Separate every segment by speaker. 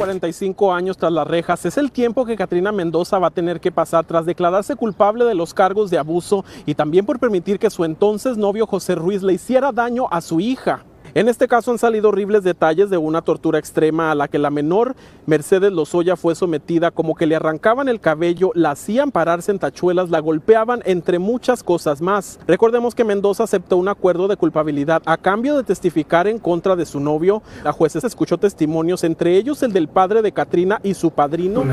Speaker 1: 45 años tras las rejas es el tiempo que Katrina Mendoza va a tener que pasar tras declararse culpable de los cargos de abuso y también por permitir que su entonces novio José Ruiz le hiciera daño a su hija. En este caso han salido horribles detalles de una tortura extrema a la que la menor Mercedes Lozoya fue sometida, como que le arrancaban el cabello, la hacían pararse en tachuelas, la golpeaban, entre muchas cosas más. Recordemos que Mendoza aceptó un acuerdo de culpabilidad a cambio de testificar en contra de su novio. La jueza escuchó testimonios, entre ellos el del padre de Katrina y su padrino.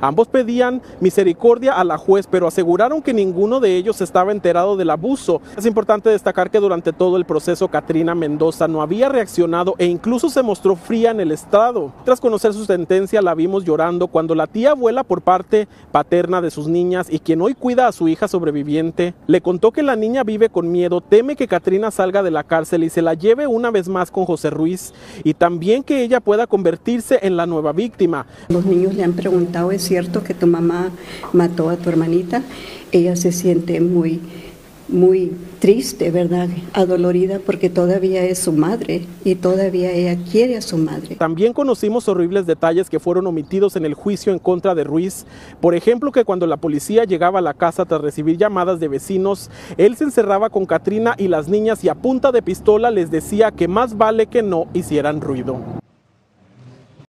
Speaker 1: Ambos pedían misericordia a la juez, pero aseguraron que ninguno de ellos estaba enterado del abuso. Es importante destacar que durante todo el proceso Katrina Mendoza no había reaccionado e incluso se mostró fría en el estado. Tras conocer su sentencia la vimos llorando cuando la tía abuela por parte paterna de sus niñas y quien hoy cuida a su hija sobreviviente le contó que la niña vive con miedo, teme que Katrina salga de la cárcel y se la lleve una vez más con José Ruiz y también que ella pueda convertirse en la nueva víctima.
Speaker 2: Los niños le han preguntado cierto que tu mamá mató a tu hermanita, ella se siente muy, muy triste, ¿verdad? Adolorida porque todavía es su madre y todavía ella quiere a su madre.
Speaker 1: También conocimos horribles detalles que fueron omitidos en el juicio en contra de Ruiz. Por ejemplo, que cuando la policía llegaba a la casa tras recibir llamadas de vecinos, él se encerraba con Katrina y las niñas y a punta de pistola les decía que más vale que no hicieran ruido.